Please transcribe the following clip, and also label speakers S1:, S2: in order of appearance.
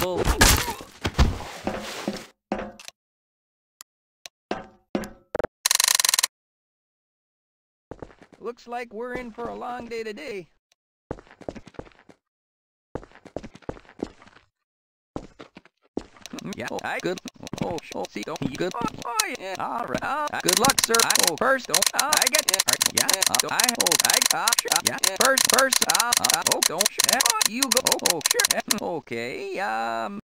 S1: Oh. Looks like we're in for a long day today. Hmm, yeah, oh, I good. Oh, oh, see, don't good? Oh, oh yeah. All right. Uh, good luck, sir. I, oh, first, don't. Uh, I get. Uh, yeah. Uh, don't, I. Oh, I. Uh, sure, yeah. First, first. Uh, uh, oh, don't. Uh, you go. Oh, sure. Okay. Um.